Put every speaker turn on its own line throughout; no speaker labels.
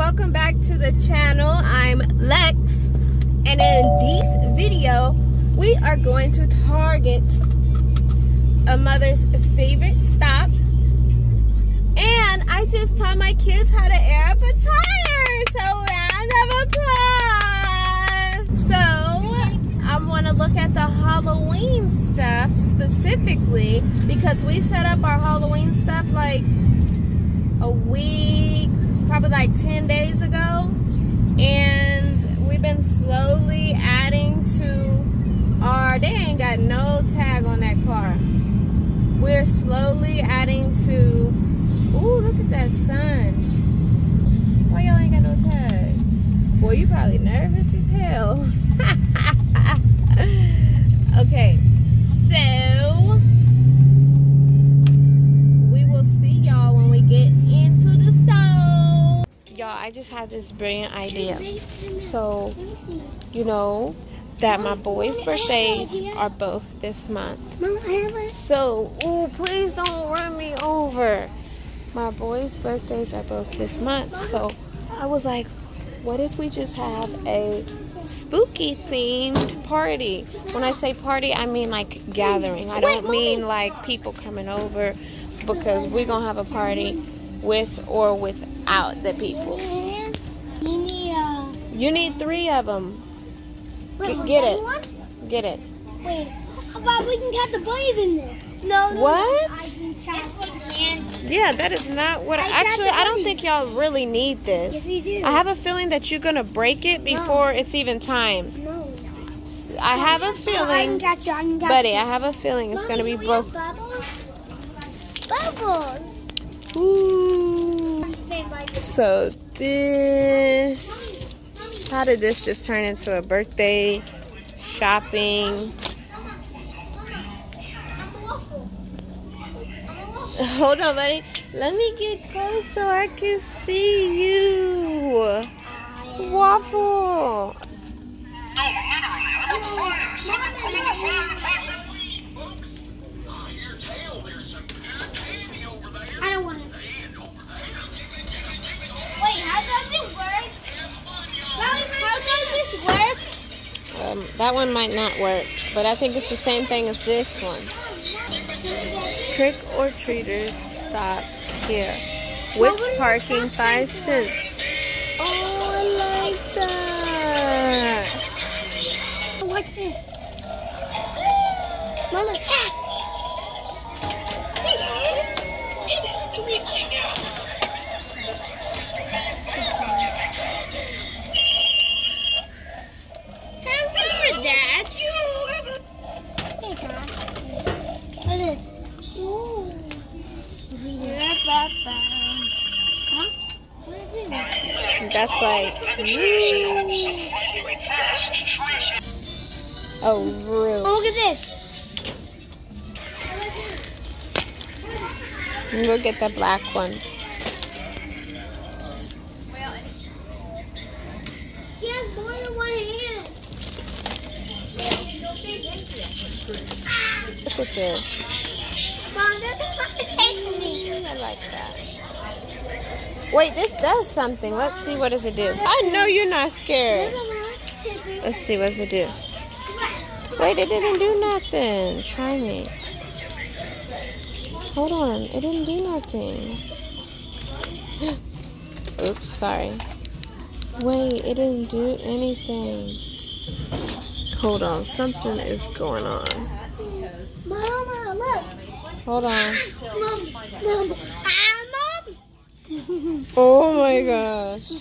welcome back to the channel. I'm Lex, and in this video, we are going to target a mother's favorite stop. And I just taught my kids how to air up a tire, so round of applause. So I want to look at the Halloween stuff specifically because we set up our Halloween stuff like a week, probably like 10 days ago. And we've been slowly adding to our, they ain't got no tag on that car. We're slowly adding to, ooh, look at that sun. Why y'all ain't got no tag? Boy, you probably nervous as hell. okay, so I just had this brilliant idea. So, you know that my boys' birthdays are both this month. So, ooh, please don't run me over. My boys' birthdays are both this month. So, I was like, what if we just have a spooky themed party? When I say party, I mean like gathering. I don't mean like people coming over because we're going to have a party with or without the people. You need three of them. Get, get it. Get it.
Wait, how about we can cut the boys in there? No, no.
What?
That's what candy.
Yeah, that is not what.
I
actually, I don't think y'all really need this.
Yes, you do.
I have a feeling that you're gonna break it before it's even time.
No.
I have a feeling,
got you. I got
buddy.
you.
I have a feeling it's gonna be
Mommy, do we
broke.
Bubbles. Bubbles.
Ooh.
Stand by this.
So this, how did this just turn into a birthday shopping?
I'm a waffle. I'm a waffle.
Hold on, buddy. Let me get close so I can see you. Waffle.
I don't want it. Wait, how does it work? How does this work?
Um, that one might not work, but I think it's the same thing as this one. Trick or treaters stop here. Which parking five cents? Oh, I like that.
What's this? Mama.
That's like. Hmm. Oh, really?
Oh, look at this.
Look at the black one.
He has more than one hand.
Look at this.
Mom, this is what to take me.
I like that. Wait, this does something. Let's see what does it do. I know you're not scared. Let's see what does it do. Wait, it didn't do nothing. Try me. Hold on, it didn't do nothing. Oops, sorry. Wait, it didn't do anything. Hold on, something is going on.
Mama, look.
Hold on.
Mom, mom. Ah.
Oh my gosh.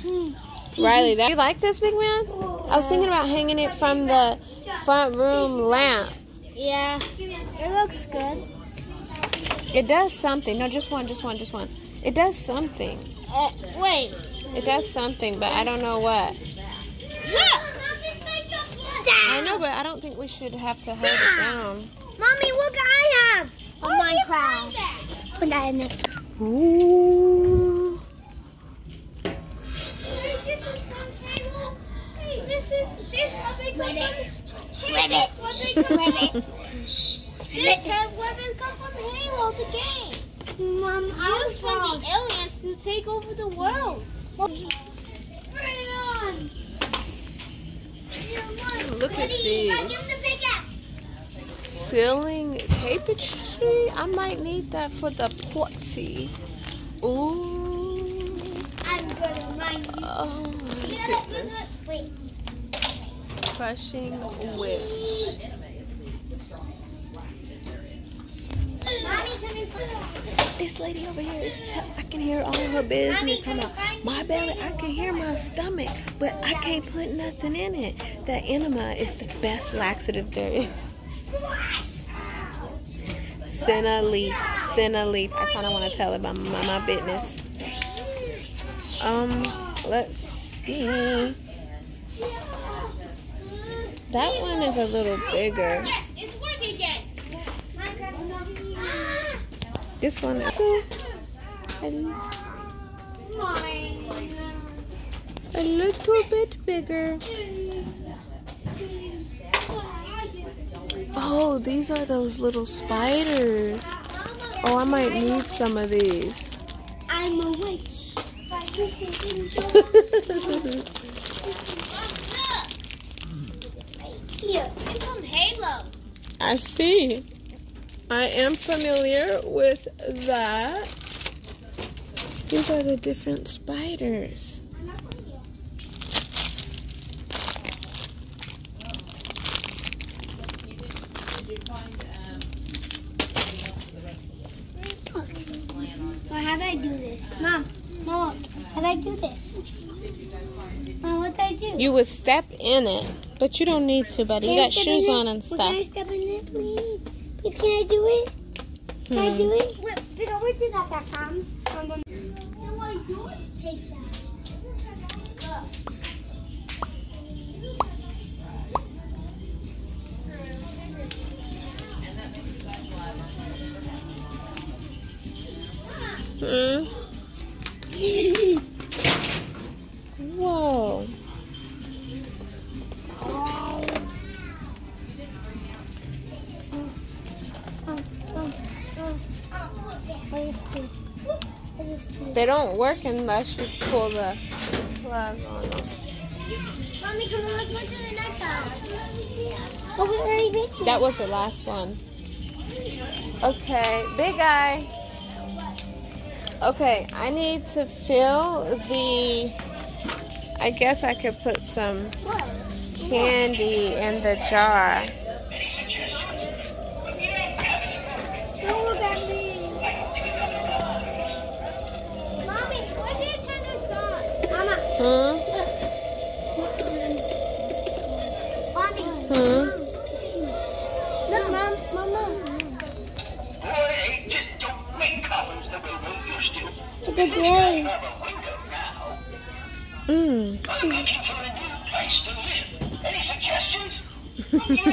Riley, that you like this big man? I was thinking about hanging it from the front room lamp.
Yeah, it looks good.
It does something. No, just one, just one, just one. It does something.
Uh, wait.
It does something, but I don't know what.
Look.
I know, but I don't think we should have to hold it down.
Mommy, look, I have a Minecraft. Put that in there.
Ooh.
This is this a big weapon. Ribbit. Ribbit. This has weapons come from Halo, the game. Mom, I was from the aliens to take over the world.
look at these. Ceiling tapestry. I might need that for the potty. Ooh.
I'm gonna remind you.
Oh my goodness.
Wait.
Crushing witch.
Mommy, can we put
This lady over here is I can hear all her business. Talking about my belly. I can hear my stomach, but I can't put nothing in it. That enema is the best laxative there is. Senna leaf. Senna leaf. I kind of want to tell about my, my business. Um, let's see. That one is a little bigger.
Yes, it's working again.
This one is too. A little bit bigger. Oh, these are those little spiders. Oh, I might need some of these.
I'm a witch. Here, it's from Halo.
I see. I am familiar with that. These are the different spiders.
Well, how do I do this? Mom, Mom, how do I do this? Mom, what do I do?
You would step in it, but you don't need to, buddy. You
Can
got shoes on and
Well, Can I
stuff.
step in it, please? Please, can I do it? Can I do it? Wait, Pico, where'd you got that from? From the... No, why yours take that?
Hmm. They don't work unless you pull the plug on them.
Mommy, come on, let's go to the next house. Oh, we already been.
That was the last one. Okay, big guy. Okay, I need to fill the. I guess I could put some candy in the jar.
have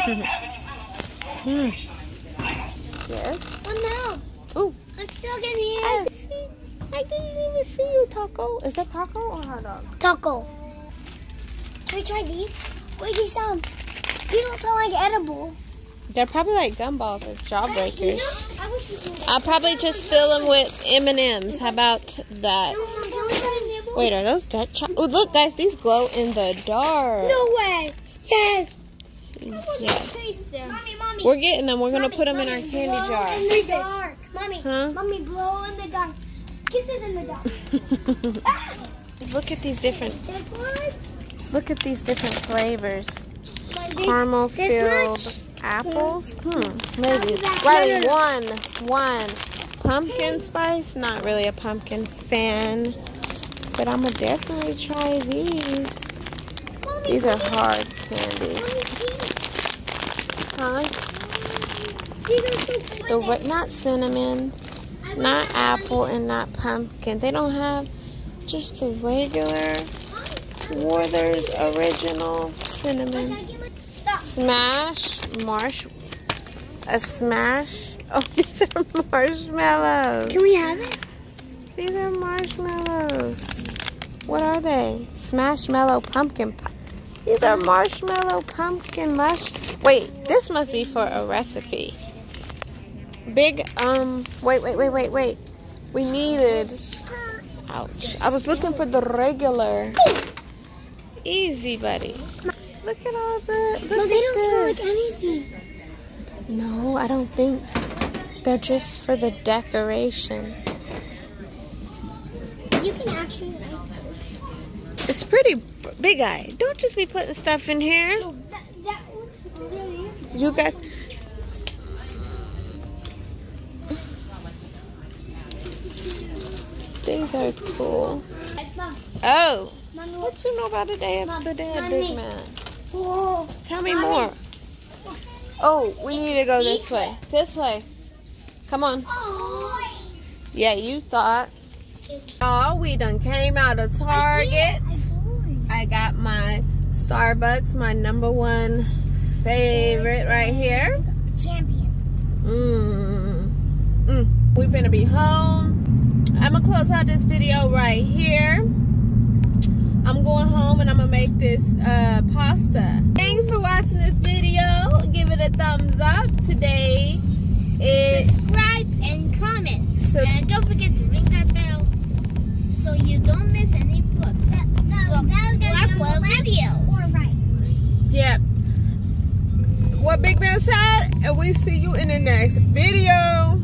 any
Hmm. Yes.
Oh no.
Ooh.
I'm stuck in
I
here.
see. I didn't even see you, Taco. Is that taco or hot dog?
Taco. Can we try these? Wait, these sound. These don't sound like edible.
They're probably like gumballs or jawbreakers.
You know, I wish we could.
I'll probably just fill them with M and M's. How about that?
No, Mom, can we try a nibble?
Wait, are those dark chocolate? Oh, look, guys, these glow in the dark.
No way. Yes.
Yeah.
Mommy, mommy.
We're getting them. We're gonna put them in our candy jar.
in the dark. Mommy,
Huh?
mommy, blow in the dark. Kisses in the dark. ah!
look at these different. Look at these different flavors. Caramel filled. Apples. Hmm. Maybe. Riley, one. One. Pumpkin spice. Not really a pumpkin fan. But I'm gonna definitely try these. These are hard candies. Huh?
These are so
The not cinnamon, not apple, and not pumpkin. They don't have just the regular Werther's original cinnamon. Smash marsh. A smash. Oh, these are marshmallows.
Can we have it?
These are marshmallows. What are they? Smashmallow pumpkin pie. These are marshmallow pumpkin mush. Wait, this must be for a recipe. Big, um, wait, wait, wait, wait, wait. We needed, ouch. I was looking for the regular. Easy, buddy. Look at all the. Look
But they don't smell like anything.
No, I don't think they're just for the decoration.
You can actually.
It's pretty big eye. Don't just be putting stuff in here.
No, that, that looks really.
You got. These are cool. Oh, what you know about the day of
Mom,
the day of
Mommy.
Big Man?
Oh,
Tell me
Mommy.
more. Oh, we need to go this way. This way. Come on. Yeah, you thought. Oh, we done came out of Target. I got my Starbucks, my number one favorite right here.
Champion.
Mmm. Mm. We finna be home. I'm gonna close out this video right here. I'm going home and I'm gonna make this uh, pasta. Thanks for watching this video. Give it a thumbs up. Today is
Subscribe and comment.
Sub-
and don't forget to ring that bell so you don't miss any book. That, that,
Well,
that
was videos.
Right.
yeah. What Big Man said, and we see you in the next video.